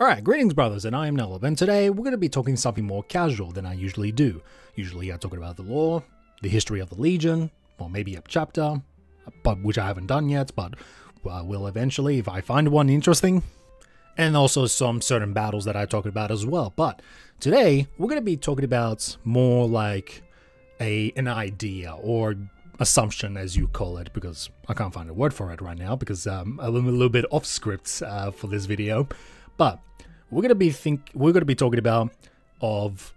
Alright, greetings brothers, and I am Nellop, and today we're going to be talking something more casual than I usually do. Usually I talk about the lore, the history of the Legion, or maybe a chapter, but which I haven't done yet, but I will eventually if I find one interesting. And also some certain battles that I talk about as well. But today we're going to be talking about more like a an idea or assumption as you call it because I can't find a word for it right now because um, I'm a little bit off script uh, for this video. But we're gonna be think we're gonna be talking about of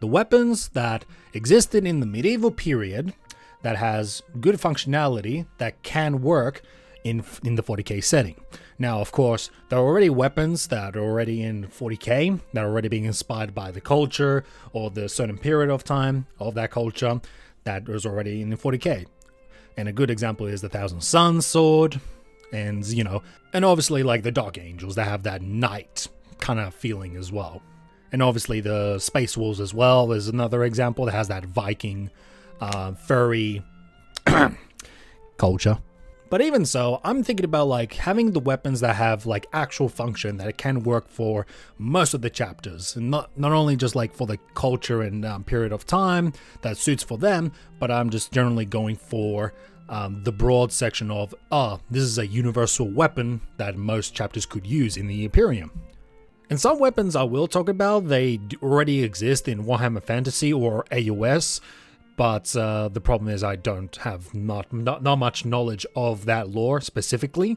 the weapons that existed in the medieval period that has good functionality that can work in in the 40k setting. Now, of course, there are already weapons that are already in 40k that are already being inspired by the culture or the certain period of time of that culture that was already in 40k. And a good example is the Thousand Suns sword, and you know, and obviously like the Dark Angels that have that knight kind of feeling as well. And obviously the Space Wolves as well is another example that has that Viking uh, furry culture. But even so, I'm thinking about like having the weapons that have like actual function that it can work for most of the chapters, and not not only just like for the culture and um, period of time that suits for them, but I'm just generally going for um, the broad section of ah, oh, this is a universal weapon that most chapters could use in the Imperium. And some weapons I will talk about, they already exist in Warhammer Fantasy or AOS, but uh, the problem is I don't have not, not not much knowledge of that lore specifically.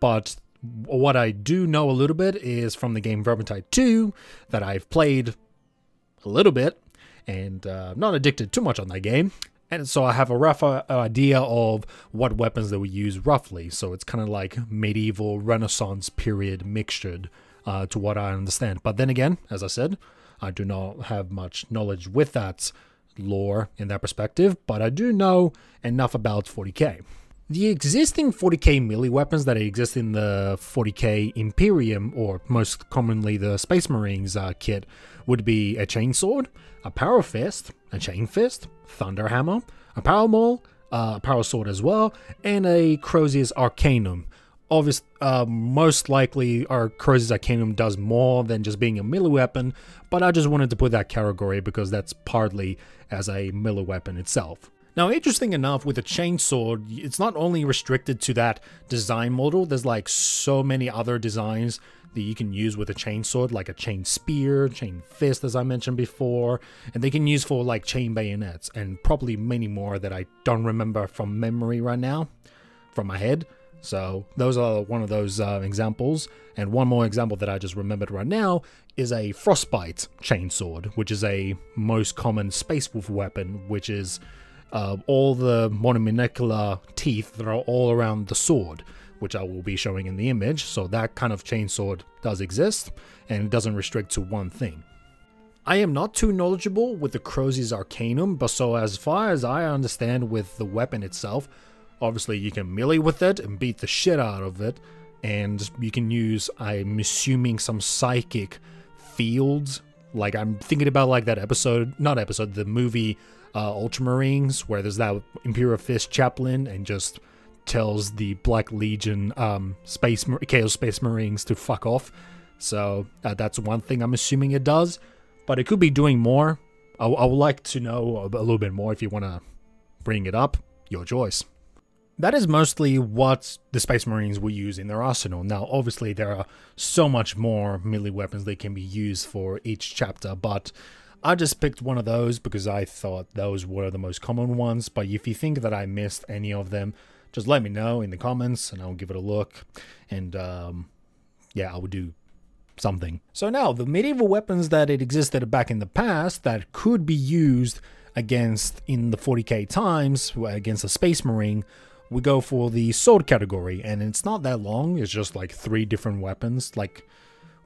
But what I do know a little bit is from the game Vermintide 2 that I've played a little bit and uh, not addicted too much on that game. And so I have a rough uh, idea of what weapons they would use roughly. So it's kind of like medieval Renaissance period mixtured uh, to what I understand. But then again, as I said, I do not have much knowledge with that lore in that perspective, but I do know enough about 40k. The existing 40k melee weapons that exist in the 40k Imperium, or most commonly the Space Marines uh, kit, would be a chainsword, a power fist, a chain fist, thunder hammer, a power maul, uh, a power sword as well, and a Crozius Arcanum. Obviously, uh, most likely our Crozius Arcanum does more than just being a melee weapon, but I just wanted to put that category because that's partly as a melee weapon itself. Now, interesting enough, with a chainsword, it's not only restricted to that design model, there's like so many other designs that you can use with a chainsword, like a chain spear, chain fist, as I mentioned before, and they can use for like chain bayonets, and probably many more that I don't remember from memory right now, from my head. So those are one of those uh, examples. And one more example that I just remembered right now is a frostbite chainsword, which is a most common space wolf weapon, which is uh, all the monomolecular teeth that are all around the sword which I will be showing in the image. So that kind of chainsword does exist, and it doesn't restrict to one thing. I am not too knowledgeable with the Crozius Arcanum, but so as far as I understand with the weapon itself, obviously you can melee with it and beat the shit out of it, and you can use, I'm assuming, some psychic fields. Like I'm thinking about like that episode, not episode, the movie uh, Ultramarines, where there's that Imperial Fist chaplain and just tells the Black Legion um, Space Chaos Space Marines to fuck off. So uh, that's one thing I'm assuming it does, but it could be doing more. I, would like to know a little bit more if you want to bring it up. Your choice. That is mostly what the Space Marines will use in their arsenal. Now, obviously, there are so much more melee weapons that can be used for each chapter, but I just picked one of those because I thought those were the most common ones. But if you think that I missed any of them, just let me know in the comments and I'll give it a look. And um, yeah, I will do something. So now, the medieval weapons that it existed back in the past that could be used against in the 40k times against a space marine we go for the sword category and it's not that long it's just like three different weapons like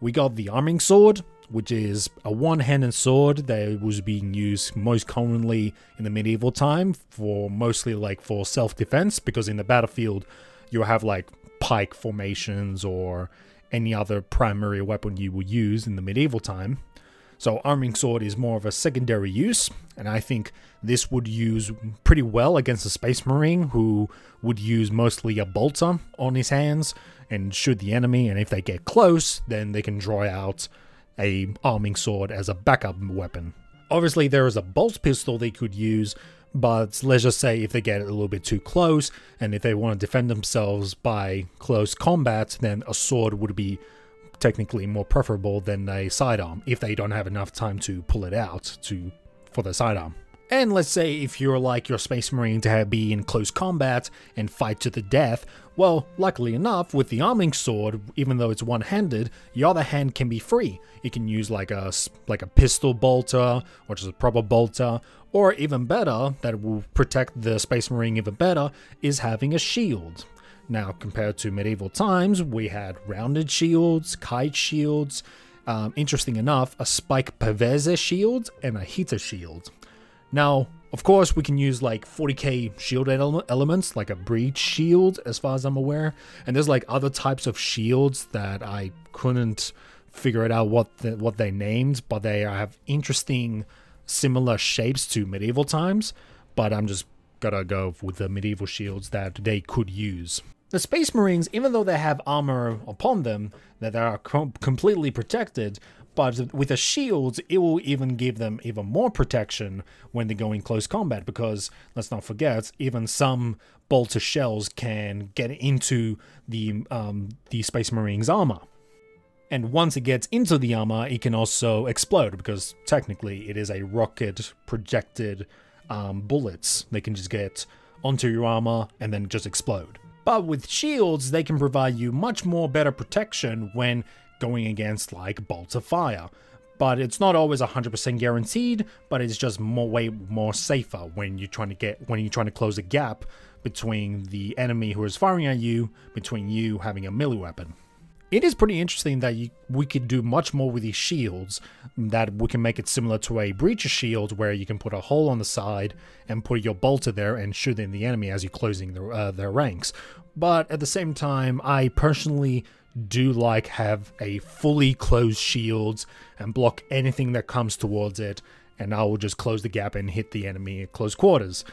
we got the arming sword which is a one-handed sword that was being used most commonly in the medieval time for mostly like for self-defense because in the battlefield you have like pike formations or any other primary weapon you would use in the medieval time. So arming sword is more of a secondary use, and I think this would use pretty well against a space marine who would use mostly a bolter on his hands and shoot the enemy, and if they get close, then they can draw out a arming sword as a backup weapon. Obviously, there is a bolt pistol they could use, but let's just say if they get a little bit too close, and if they want to defend themselves by close combat, then a sword would be technically more preferable than a sidearm if they don't have enough time to pull it out to for the sidearm. And let's say if you're like your Space Marine to be in close combat and fight to the death, well, luckily enough, with the arming sword, even though it's one-handed, your other hand can be free. You can use like a like a pistol bolter, or just a proper bolter, or even better, that will protect the Space Marine even better, is having a shield. Now, compared to medieval times, we had rounded shields, kite shields, um, interesting enough, a spike pavese shield and a heater shield. Now, of course, we can use like 40k shield ele elements, like a breach shield, as far as I'm aware. And there's like other types of shields that I couldn't figure it out what the, what they named, but they have interesting similar shapes to medieval times, but I'm just gotta go with the medieval shields that they could use. The Space Marines, even though they have armor upon them that they are com completely protected, but with the shields, it will even give them even more protection when they go in close combat because, let's not forget, even some bolter shells can get into the, um, the Space Marines armor. And once it gets into the armor, it can also explode because technically it is a rocket projected um, bullets. They can just get onto your armor and then just explode. But with shields, they can provide you much more better protection when going against like bolts of fire. But it's not always 100% guaranteed, but it's just more way more safer when you're trying to get when you're trying to close a gap between the enemy who is firing at you, between you having a melee weapon it is pretty interesting that you, we could do much more with these shields, that we can make it similar to a breacher shield where you can put a hole on the side and put your bolter there and shoot in the enemy as you're closing the, uh, their ranks. But at the same time, I personally do like have a fully closed shields and block anything that comes towards it and I will just close the gap and hit the enemy at close quarters.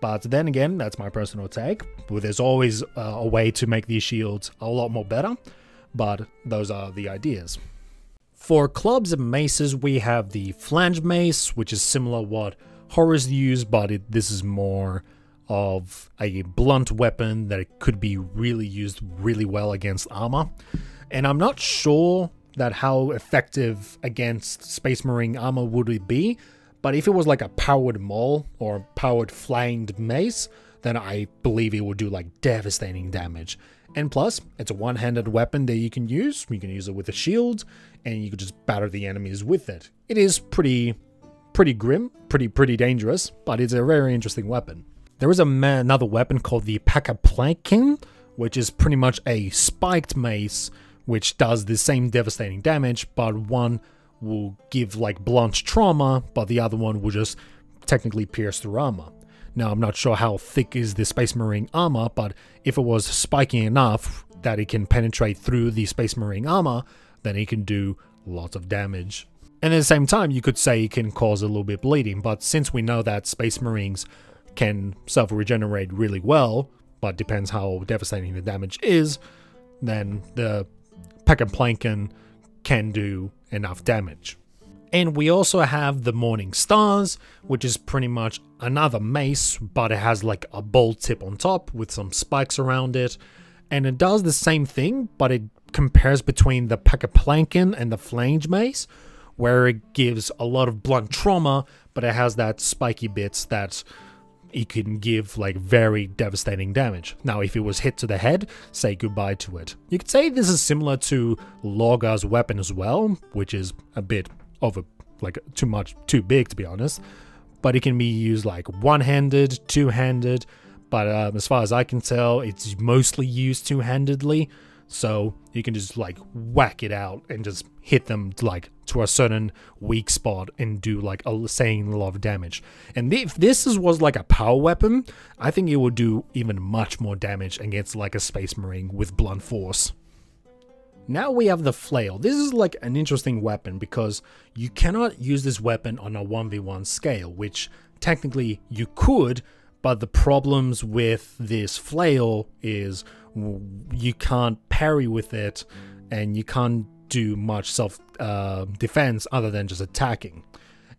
But then again, that's my personal take. There's always uh, a way to make these shields a lot more better but those are the ideas. For clubs and maces, we have the flange mace, which is similar what Horus use, but it, this is more of a blunt weapon that it could be really used really well against armor. And I'm not sure that how effective against Space Marine armor would it be, but if it was like a powered maul or powered flanged mace, then I believe it would do like devastating damage. And plus, it's a one-handed weapon that you can use. You can use it with a shield, and you can just batter the enemies with it. It is pretty, pretty grim, pretty, pretty dangerous, but it's a very interesting weapon. There is another weapon called the Pacaplankin, which is pretty much a spiked mace, which does the same devastating damage, but one will give like blunt trauma, but the other one will just technically pierce through armor. Now, I'm not sure how thick is the Space Marine armor, but if it was spiky enough that it can penetrate through the Space Marine armor, then it can do lots of damage. And at the same time, you could say it can cause a little bit bleeding, but since we know that Space Marines can self-regenerate really well, but depends how devastating the damage is, then the Peck and Pekka can do enough damage. And we also have the Morning Stars, which is pretty much another mace, but it has like a bolt tip on top with some spikes around it. And it does the same thing, but it compares between the Pekaplankin and the Flange Mace, where it gives a lot of blunt trauma, but it has that spiky bits that it can give like very devastating damage. Now, if it was hit to the head, say goodbye to it. You could say this is similar to Lorgar's weapon as well, which is a bit over like too much, too big to be honest. But it can be used like one-handed, two-handed. But um, as far as I can tell, it's mostly used two-handedly. So you can just like whack it out and just hit them like to a certain weak spot and do like a insane lot of damage. And if this is, was like a power weapon, I think it would do even much more damage against like a space marine with blunt force. Now we have the flail. This is like an interesting weapon because you cannot use this weapon on a 1v1 scale, which technically you could, but the problems with this flail is you can't parry with it and you can't do much self uh, defense other than just attacking.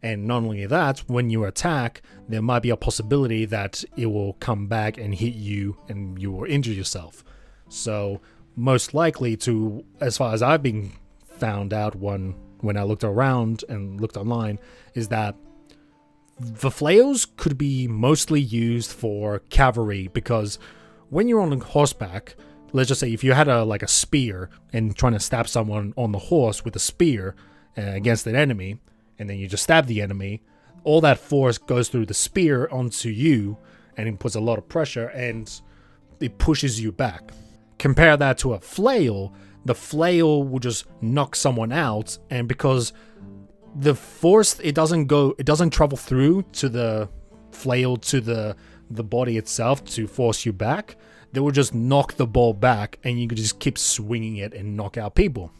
And not only that, when you attack, there might be a possibility that it will come back and hit you and you will injure yourself. So, most likely to, as far as I've been found out when, when I looked around and looked online, is that the flails could be mostly used for cavalry because when you're on horseback, let's just say if you had a like a spear and trying to stab someone on the horse with a spear uh, against an enemy, and then you just stab the enemy, all that force goes through the spear onto you, and it puts a lot of pressure and it pushes you back. Compare that to a flail, the flail will just knock someone out, and because the force it doesn't go it doesn't travel through to the flail to the the body itself to force you back they will just knock the ball back and you can just keep swinging it and knock out people.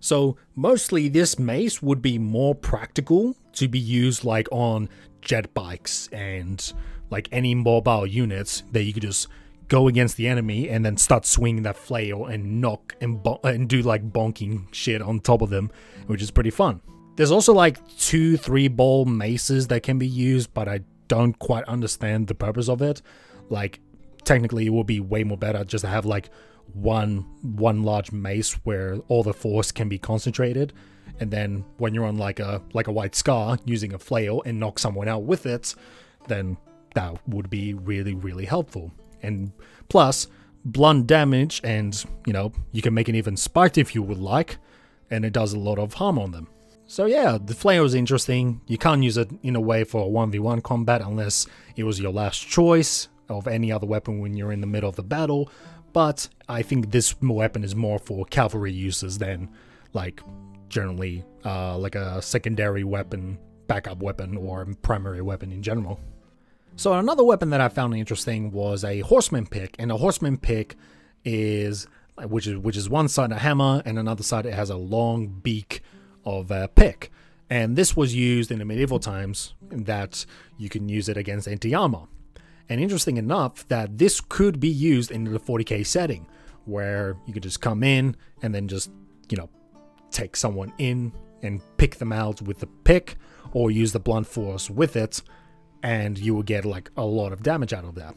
So mostly this mace would be more practical to be used like on jet bikes and like any mobile units that you could just go against the enemy and then start swinging that flail and knock and, and do like bonking shit on top of them which is pretty fun. There's also like two three ball maces that can be used, but I don't quite understand the purpose of it. Like technically it would be way more better just to have like one one large mace where all the force can be concentrated. And then when you're on like a like a white scar using a flail and knock someone out with it then that would be really really helpful and plus blunt damage and you know you can make it even spiked if you would like and it does a lot of harm on them so yeah, the flail is interesting. You can't use it in a way for a 1v1 combat unless it was your last choice of any other weapon when you're in the middle of the battle, but I think this weapon is more for cavalry uses than like generally uh, like a secondary weapon, backup weapon, or primary weapon in general. So another weapon that I found interesting was a horseman pick, and a horseman pick is which is which is one side a hammer and another side it has a long beak of a pick. And this was used in the medieval times that you can use it against anti-armor. And interesting enough that this could be used in the 40k setting where you could just come in and then just, you know, take someone in and pick them out with the pick or use the blunt force with it and you will get like a lot of damage out of that.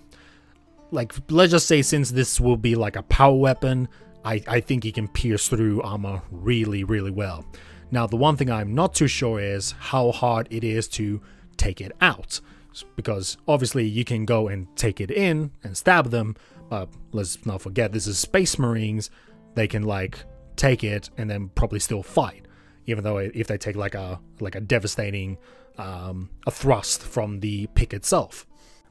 Like let's just say since this will be like a power weapon, I, I think he can pierce through armor really, really well. Now, the one thing I'm not too sure is how hard it is to take it out. Because obviously you can go and take it in and stab them, but let's not forget this is Space Marines. They can like take it and then probably still fight, even though if they take like a like a devastating um, a thrust from the pick itself.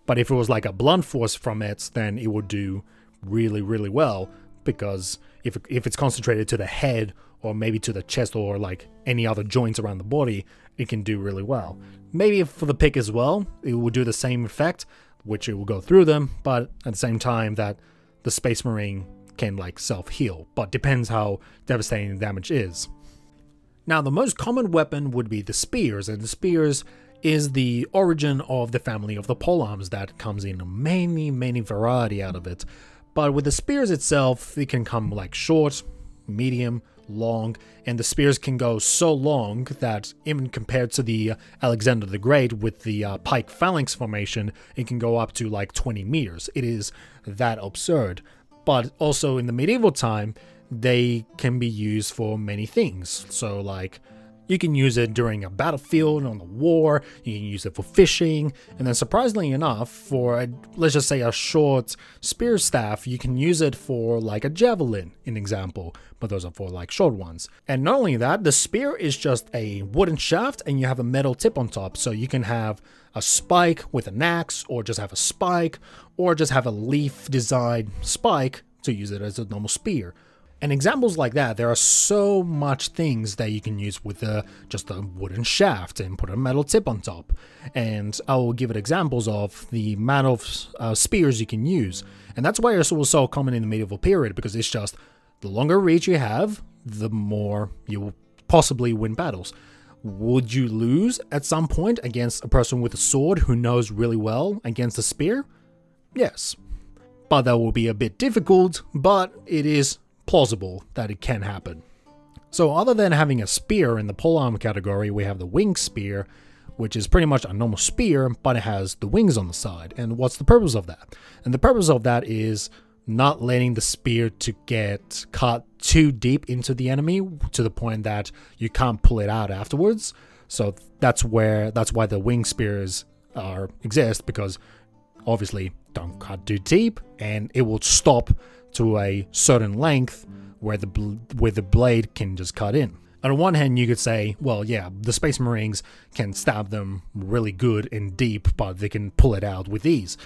But if it was like a blunt force from it, then it would do really really well because if if it's concentrated to the head or maybe to the chest or like any other joints around the body, it can do really well. Maybe for the pick as well, it will do the same effect, which it will go through them, but at the same time that the Space Marine can like self-heal, but depends how devastating the damage is. Now the most common weapon would be the spears, and the spears is the origin of the family of the polearms that comes in many, many variety out of it. But with the spears itself, it can come like short, medium, long, and the spears can go so long that even compared to the Alexander the Great with the uh, pike phalanx formation, it can go up to like 20 meters. It is that absurd. But also in the medieval time, they can be used for many things. So like you can use it during a battlefield, on the war, you can use it for fishing, and then surprisingly enough, for a, let's just say a short spear staff, you can use it for like a javelin, in example, but those are for like short ones. And not only that, the spear is just a wooden shaft and you have a metal tip on top, so you can have a spike with an axe, or just have a spike, or just have a leaf designed spike to use it as a normal spear. And examples like that, there are so much things that you can use with a, just a wooden shaft and put a metal tip on top. And I will give it examples of the amount of uh, spears you can use. And that's why it was so common in the medieval period, because it's just the longer reach you have, the more you will possibly win battles. Would you lose at some point against a person with a sword who knows really well against a spear? Yes. But that will be a bit difficult, but it is plausible that it can happen. So, other than having a spear in the polearm category, we have the wing spear, which is pretty much a normal spear, but it has the wings on the side. And what's the purpose of that? And the purpose of that is not letting the spear to get cut too deep into the enemy to the point that you can't pull it out afterwards. So that's where that's why the wing spears are exist because obviously don't cut too deep and it will stop to a certain length where the where the blade can just cut in. On one hand, you could say, well, yeah, the Space Marines can stab them really good and deep, but they can pull it out with ease.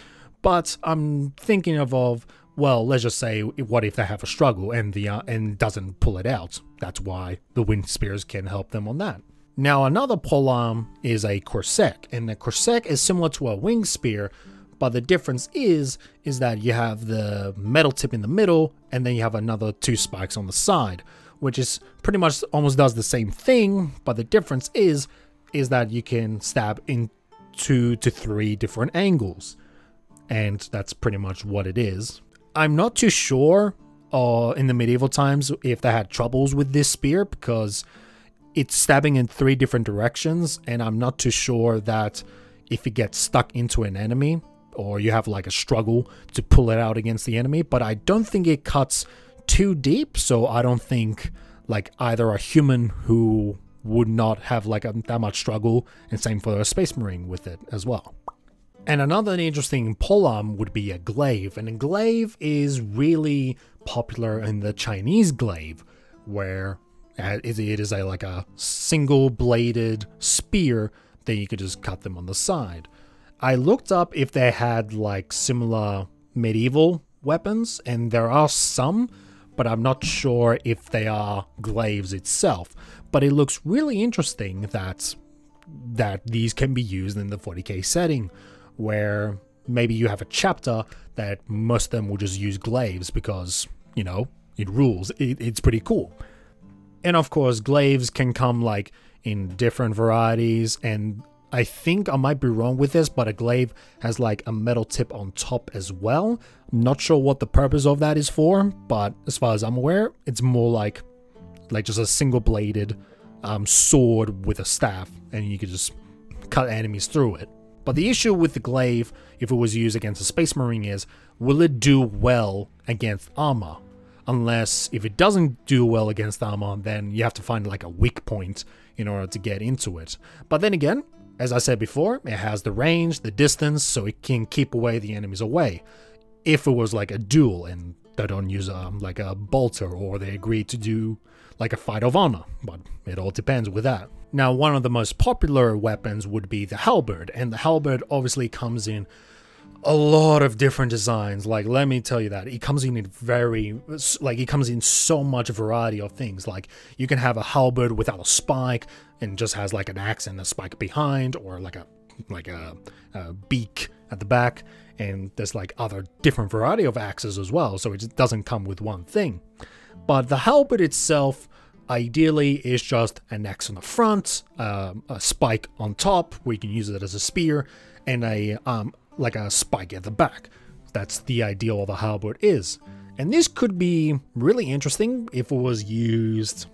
But I'm thinking of, of well, let's just say, what if they have a struggle and the uh, and doesn't pull it out? That's why the wing spears can help them on that. Now, another polearm is a Corseque, and the Corseque is similar to a wing spear, but the difference is is that you have the metal tip in the middle, and then you have another two spikes on the side, which is pretty much almost does the same thing, but the difference is is that you can stab in two to three different angles, and that's pretty much what it is. I'm not too sure uh, in the medieval times if they had troubles with this spear because it's stabbing in three different directions, and I'm not too sure that if it gets stuck into an enemy or you have like a struggle to pull it out against the enemy, but I don't think it cuts too deep, so I don't think like either a human who would not have like a, that much struggle, and same for a space marine with it as well. And another interesting polearm would be a glaive, and a glaive is really popular in the Chinese glaive, where uh, it is a like a single bladed spear that you could just cut them on the side. I looked up if they had like similar medieval weapons, and there are some, but I'm not sure if they are glaives itself. But it looks really interesting that that these can be used in the 40k setting where maybe you have a chapter that most of them will just use glaives because, you know, it rules. It, it's pretty cool. And of course, glaives can come like in different varieties. And I think I might be wrong with this, but a glaive has like a metal tip on top as well. Not sure what the purpose of that is for, but as far as I'm aware, it's more like like just a single bladed um, sword with a staff, and you can just cut enemies through it. But the issue with the glaive, if it was used against a space marine, is will it do well against armor? Unless if it doesn't do well against armor, then you have to find like a weak point in order to get into it. But then again, as I said before, it has the range, the distance, so it can keep away the enemies away. If it was like a duel and they don't use um, like a bolter or they agree to do like a fight of honor, but it all depends with that. Now, one of the most popular weapons would be the halberd, and the halberd obviously comes in a lot of different designs. Like, let me tell you that it comes in very, like, it comes in so much variety of things. Like, you can have a halberd without a spike and just has like an axe and a spike behind, or like a like a, a beak at the back. And there's like other different variety of axes as well, so it doesn't come with one thing. But the halberd itself ideally is just an axe on the front, um, a spike on top where you can use it as a spear, and a um, like a spike at the back. That's the ideal of a halberd is. And this could be really interesting if it was used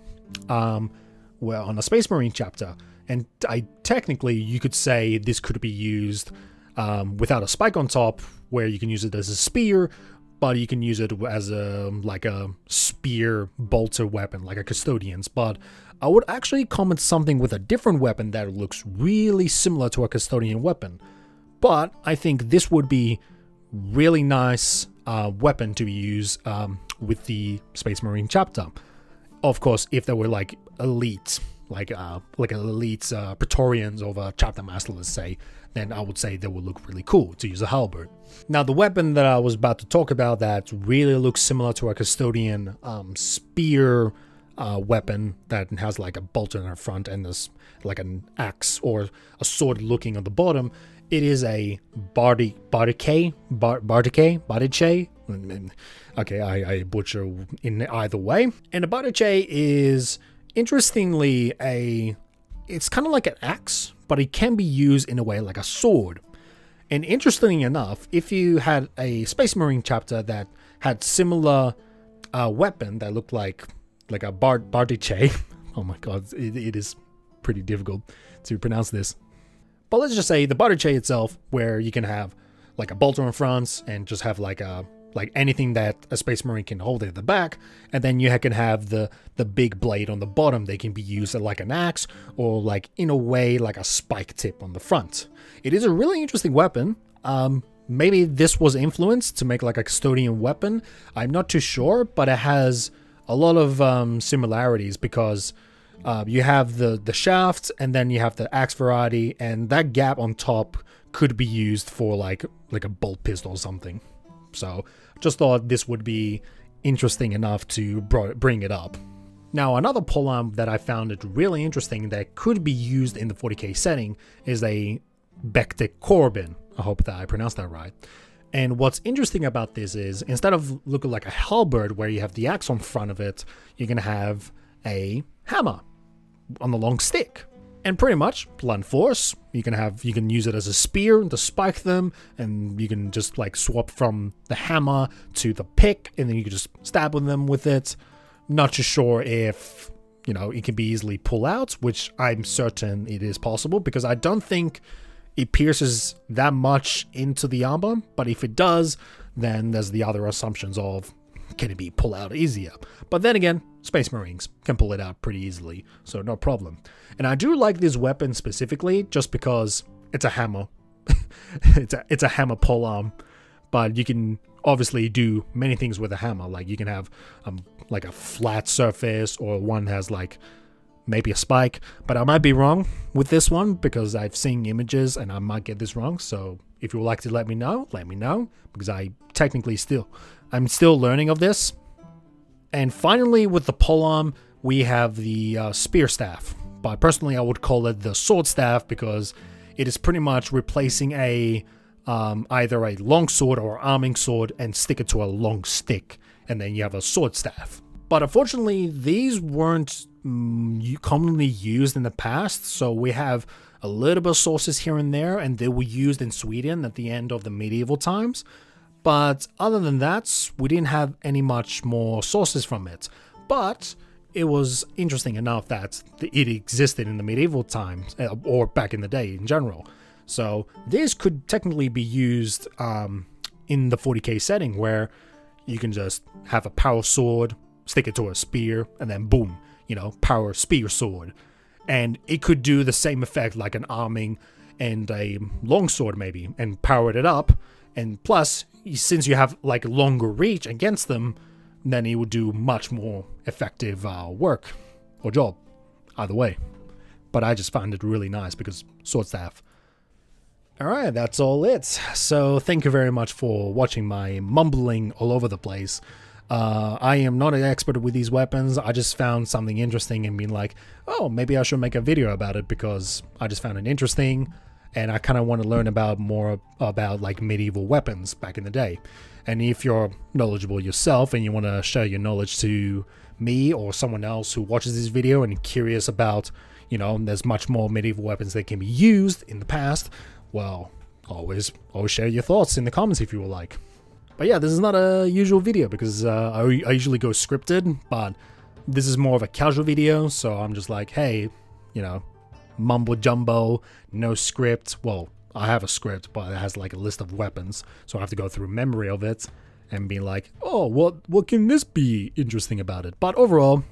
um, well on a Space Marine chapter. And I technically you could say this could be used um, without a spike on top, where you can use it as a spear, but you can use it as a like a spear bolter weapon, like a custodian's. But I would actually comment something with a different weapon that looks really similar to a custodian weapon. But I think this would be really nice uh, weapon to use um, with the Space Marine chapter. Of course, if they were like elite, like uh, like elite uh, Praetorians of a chapter master, let's say, then I would say they would look really cool to use a halberd. Now, the weapon that I was about to talk about that really looks similar to a custodian um, spear uh, weapon that has like a bolt in the front and this like an axe or a sword looking on the bottom. It is a Bardi Bardique Bar, Bardique Bardiche Okay, I, I butcher in either way. And a Bardiche is interestingly a. It's kind of like an axe, but it can be used in a way like a sword. And interestingly enough, if you had a Space Marine chapter that had similar uh, weapon that looked like like a Bard Bardiche, oh my god, it, it is pretty difficult to pronounce this. But let's just say the Bardiche itself, where you can have like a bolter in front and just have like a like anything that a space marine can hold at the back. And then you can have the the big blade on the bottom. They can be used like an axe or like in a way like a spike tip on the front. It is a really interesting weapon. Um maybe this was influenced to make like a custodian weapon. I'm not too sure but it has a lot of um, similarities because uh, you have the the shaft and then you have the axe variety and that gap on top could be used for like like a bolt pistol or something so just thought this would be interesting enough to bring it up now another polearm that i found it really interesting that could be used in the 40k setting is a Bec de Corbin. I hope that I pronounced that right. And what's interesting about this is instead of looking like a halberd where you have the axe on front of it, you're going to have a hammer on the long stick. And pretty much blunt force, you can have you can use it as a spear to spike them, and you can just like swap from the hammer to the pick, and then you can just stab them with it. Not too sure if you know it can be easily pull out, which I'm certain it is possible because I don't think it pierces that much into the armor, but if it does, then there's the other assumptions of can it be pull out easier? But then again, Space Marines can pull it out pretty easily, so no problem. And I do like this weapon specifically just because it's a hammer. it's a it's a hammer pole arm, but you can obviously do many things with a hammer. Like you can have um like a flat surface, or one has like maybe a spike. But I might be wrong with this one because I've seen images and I might get this wrong. So if you would like to let me know, let me know because I technically still I'm still learning of this. And finally, with the polearm, we have the uh, spear staff. But personally, I would call it the sword staff because it is pretty much replacing a um, either a long sword or arming sword and stick it to a long stick, and then you have a sword staff. But unfortunately, these weren't mm, commonly used in the past, so we have a little bit of sources here and there, and they were used in Sweden at the end of the medieval times. But other than that, we didn't have any much more sources from it. But it was interesting enough that it existed in the medieval times, uh, or back in the day in general. So this could technically be used um, in the 40k setting where you can just have a power sword, stick it to a spear, and then boom, you know, power spear sword. And it could do the same effect like an arming and a longsword maybe, and powered it up. And plus, since you have like longer reach against them, then it would do much more effective uh, work or job. Either way. But I just find it really nice because sword staff. Alright, that's all it. So thank you very much for watching my mumbling all over the place. Uh, I am not an expert with these weapons. I just found something interesting and being like, oh, maybe I should make a video about it because I just found it interesting and I kind of want to learn about more about like medieval weapons back in the day. And if you're knowledgeable yourself and you want to share your knowledge to me or someone else who watches this video and curious about, you know, there's much more medieval weapons that can be used in the past, well, always always share your thoughts in the comments if you would like. But yeah, this is not a usual video because uh, I, I usually go scripted, but this is more of a casual video, so I'm just like, hey, you know, mumbo jumbo, no script. Well, I have a script, but it has like a list of weapons, so I have to go through memory of it and be like, oh, what what can this be interesting about it? But overall,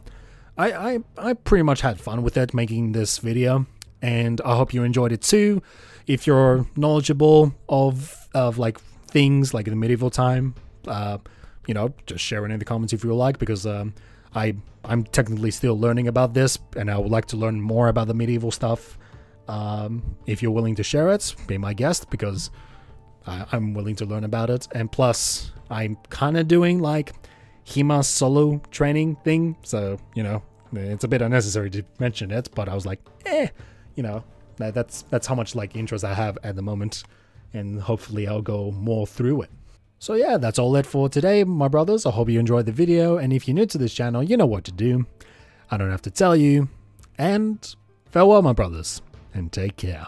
I I, I pretty much had fun with it making this video, and I hope you enjoyed it too. If you're knowledgeable of of like things like in the medieval time, uh, you know, just share it in the comments if you like, because um, I I'm technically still learning about this, and I would like to learn more about the medieval stuff. Um, if you're willing to share it, be my guest because I, I'm willing to learn about it. And plus, I'm kind of doing like HEMA solo training thing, so you know, it's a bit unnecessary to mention it, but I was like, eh, you know, that, that's that's how much like interest I have at the moment, and hopefully I'll go more through it. So yeah, that's all it for today, my brothers. I hope you enjoyed the video, and if you're new to this channel, you know what to do. I don't have to tell you. And farewell, my brothers, and take care.